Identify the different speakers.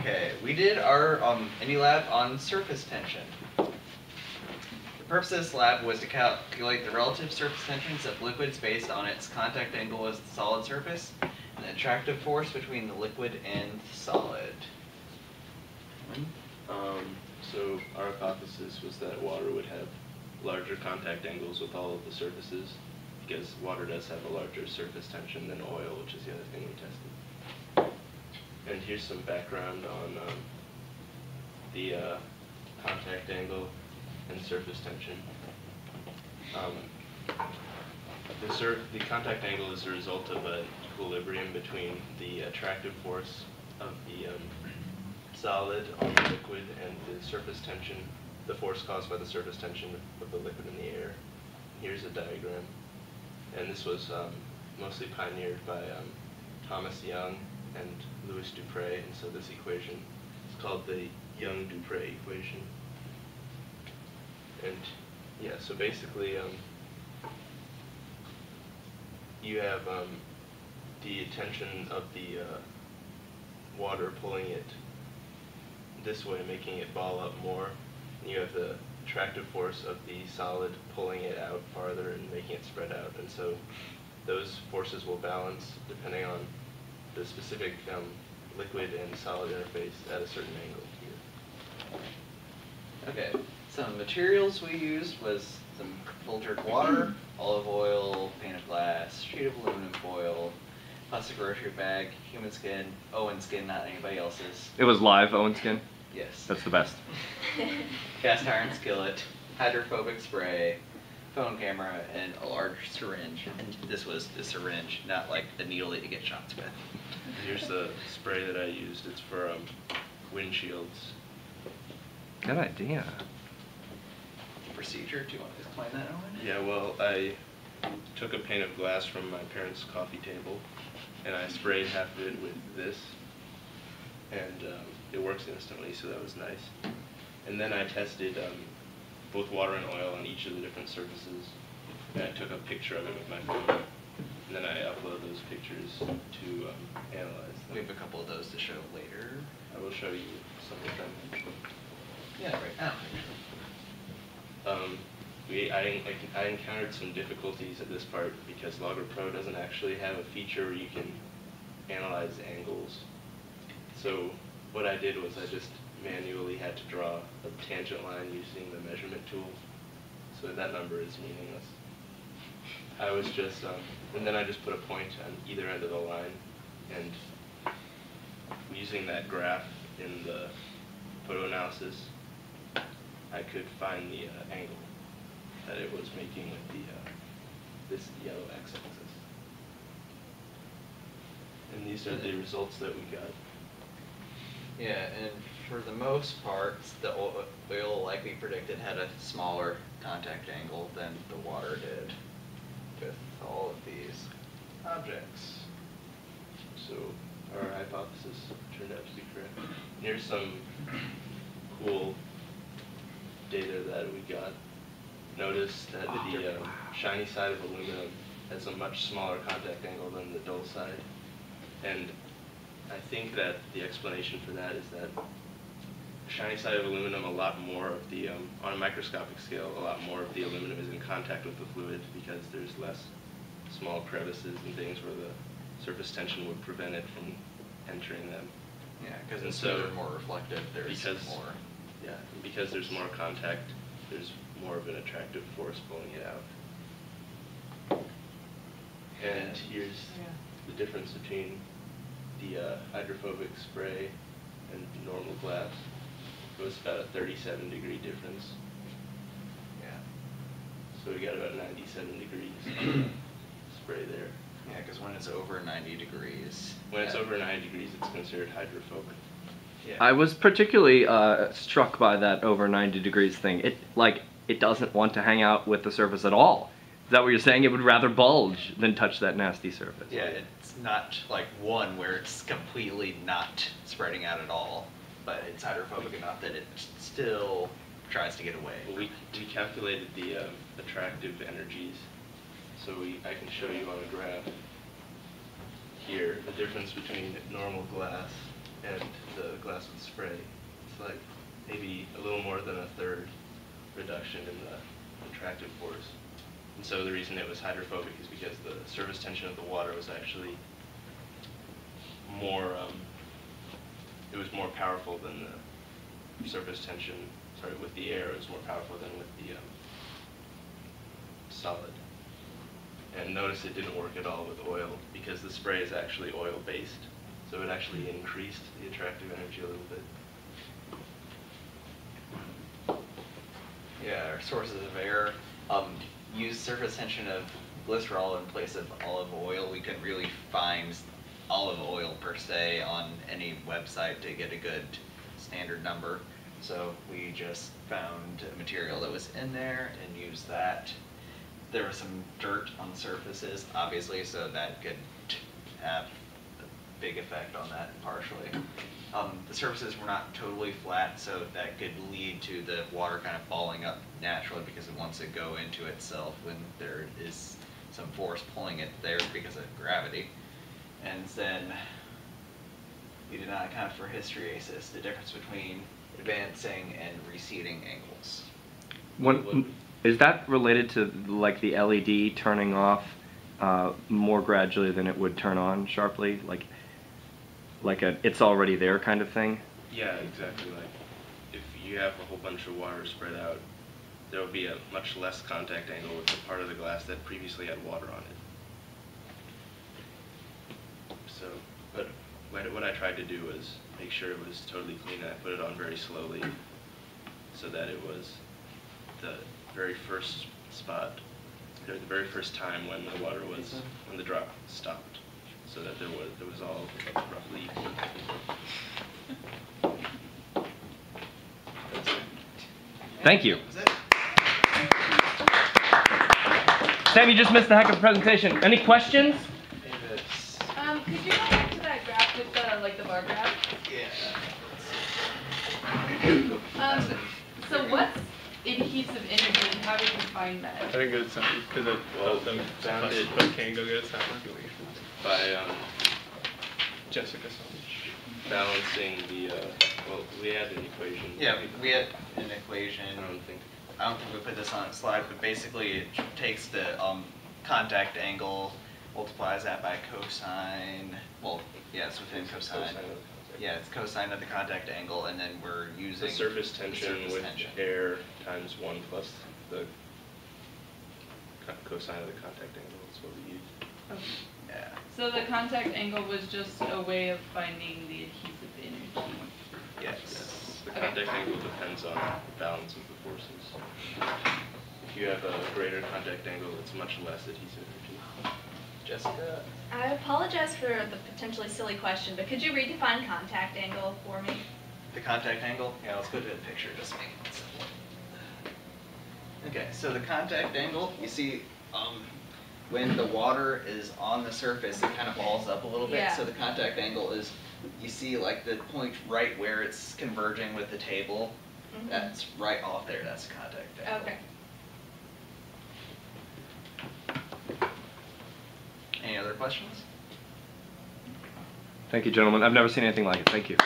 Speaker 1: Okay, we did our um, lab on surface tension. The purpose of this lab was to calculate the relative surface tensions of liquids based on its contact angle with the solid surface and the attractive force between the liquid and the solid.
Speaker 2: Um, so our hypothesis was that water would have larger contact angles with all of the surfaces because water does have a larger surface tension than oil, which is the other thing we tested. And here's some background on um, the uh, contact angle and surface tension. Um, the, sur- the contact angle is the result of an equilibrium between the attractive force of the um, solid on the liquid and the surface tension, the force caused by the surface tension of the liquid in the air. Here's a diagram. And this was um, mostly pioneered by um, Thomas Young and Louis Dupre, and so this equation is called the Young-Dupre equation. And yeah, so basically, um, you have um, the tension of the uh, water pulling it this way, making it ball up more. And you have the attractive force of the solid pulling it out farther and making it spread out. And so those forces will balance depending on the specific um, liquid and solid interface at a certain angle here.
Speaker 1: Okay, some materials we used was some filtered water, olive oil, painted glass, sheet of aluminum foil, plastic grocery bag, human skin, Owen skin, not anybody else's.
Speaker 3: It was live Owen skin.
Speaker 1: Yes.
Speaker 3: That's the best.
Speaker 1: Cast iron skillet, hydrophobic spray, phone camera, and a large syringe. And this was the syringe, not like the needle that you get shots with.
Speaker 2: Here's the spray that I used. It's for um, windshields.
Speaker 3: Good idea.
Speaker 1: Procedure, do you want to explain that, Owen?
Speaker 2: Yeah, well, I took a pane of glass from my parents' coffee table, and I sprayed half of it with this, and um, it works instantly, so that was nice. And then I tested um, both water and oil on each of the different surfaces, and I took a picture of it with my phone, and then I upload those pictures to um, analyze them.
Speaker 1: We have a couple of those to show later.
Speaker 2: I will show you some of them.
Speaker 1: Yeah, right now.
Speaker 2: Um, we, I, I, I encountered some difficulties at this part because Logger Pro doesn't actually have a feature where you can analyze angles. So what I did was I just manually had to draw a tangent line using the measurement tool. So that number is meaningless. I was just, um, and then I just put a point on either end of the line and using that graph in the photo analysis, I could find the uh, angle that it was making with the uh, this yellow x-axis. And these are the results that we got.
Speaker 1: Yeah, and for the most part, the oil, like we predicted, had a smaller contact angle than the water did with all of these objects.
Speaker 2: So our hypothesis turned out to be correct. Here's some cool data that we got. Notice that the uh, shiny side of aluminum has a much smaller contact angle than the dull side. And I think that the explanation for that is that shiny side of aluminum, a lot more of the, um, on a microscopic scale, a lot more of the aluminum is in contact with the fluid because there's less small crevices and things where the surface tension would prevent it from entering them.
Speaker 1: Yeah, because
Speaker 2: And
Speaker 1: it's
Speaker 2: so-
Speaker 1: are more reflective, there's
Speaker 2: because-
Speaker 1: more.
Speaker 2: Yeah, because there's more contact, there's more of an attractive force pulling it out. And here's the difference between the uh, hydrophobic spray and normal glass. It was about a 37 degree difference.
Speaker 1: Yeah.
Speaker 2: So we got about 97 degrees spray there.
Speaker 1: Yeah, because when it's over 90 degrees.
Speaker 2: When it's
Speaker 1: yeah.
Speaker 2: over 90 degrees, it's considered hydrophobic.
Speaker 1: Yeah.
Speaker 3: I was particularly uh, struck by that over 90 degrees thing. It like it doesn't want to hang out with the surface at all. Is that what you're saying? It would rather bulge than touch that nasty surface.
Speaker 1: Yeah, it's not like one where it's completely not spreading out at all, but it's hydrophobic enough that it still tries to get away.
Speaker 2: Well, we, we calculated the um, attractive energies, so we, I can show you on a graph here, the difference between normal glass and the glass with spray. It's like maybe a little more than a third reduction in the attractive force. And so the reason it was hydrophobic is because the surface tension of the water was actually more, um, was more powerful than the surface tension, sorry, with the air, it was more powerful than with the um, solid. And notice it didn't work at all with oil because the spray is actually oil-based. So it actually increased the attractive energy a little bit.
Speaker 1: Yeah, our sources of air. um, use surface tension of glycerol in place of olive oil. We couldn't really find olive oil per se on any website to get a good standard number. So we just found a material that was in there and used that. There was some dirt on surfaces, obviously, so that could have a big effect on that partially. Um, the surfaces were not totally flat, so that could lead to the water kind of falling up naturally because it wants to go into itself when there is some force pulling it there because of gravity. And then we did not account for hysteresis, the difference between advancing and receding angles.
Speaker 3: When, is that related to like the LED turning off uh, more gradually than it would turn on sharply, like like a it's already there kind of thing?
Speaker 2: Yeah, exactly. Like if you have a whole bunch of water spread out, there will be a much less contact angle with the part of the glass that previously had water on it. So, but what, what I tried to do was make sure it was totally clean. I put it on very slowly so that it was the very first spot, or the very first time when the water was, when the drop stopped, so that there was, it was all roughly equal.
Speaker 3: Thank you.
Speaker 1: That was it.
Speaker 3: Sam, you just missed the heck of a presentation. Any questions?
Speaker 1: Davis.
Speaker 4: Could you go back to that graph with the, like, the bar graph?
Speaker 1: Yeah.
Speaker 4: Um, so what's adhesive energy and how do you find that?
Speaker 5: I
Speaker 4: that?
Speaker 5: think it's something, because it
Speaker 2: Well,
Speaker 5: told them
Speaker 2: found
Speaker 5: but,
Speaker 2: it-
Speaker 5: but can't go get a sound regulation.
Speaker 2: By um,
Speaker 5: Jessica Saunders.
Speaker 2: balancing the, uh, well, we had an equation.
Speaker 1: Yeah, we had an equation.
Speaker 2: I don't think,
Speaker 1: I don't think we put this on a slide, but basically it takes the um, contact angle, multiplies that by cosine. Well, yeah, it's within
Speaker 2: It's
Speaker 1: cosine.
Speaker 2: cosine of the contact.
Speaker 1: Yeah, it's cosine of the contact angle, and then we're using
Speaker 2: the surface
Speaker 1: the
Speaker 2: tension
Speaker 1: surface
Speaker 2: with
Speaker 1: tension.
Speaker 2: air times one plus the co- cosine of the contact angle is what we use.
Speaker 1: Yeah.
Speaker 4: So the contact angle was just a way of finding the adhesive energy.
Speaker 1: Yes.
Speaker 2: The
Speaker 4: Okay.
Speaker 2: contact angle depends on the balance of the forces. If you have a greater contact angle, it's much less adhesive energy.
Speaker 1: Jessica.
Speaker 6: I apologize for the potentially silly question, but could you redefine contact angle for me?
Speaker 1: The contact angle? Yeah, let's go to the picture, just me. Okay, so the contact angle, you see, um, when the water is on the surface, it kind of balls up a little bit.
Speaker 6: Yeah.
Speaker 1: So the contact angle is, you see like the point right where it's converging with the table.
Speaker 6: Mhm.
Speaker 1: That's right off there, that's the contact angle.
Speaker 6: Okay.
Speaker 1: Any other questions?
Speaker 3: Thank you, gentlemen. I've never seen anything like it. Thank you.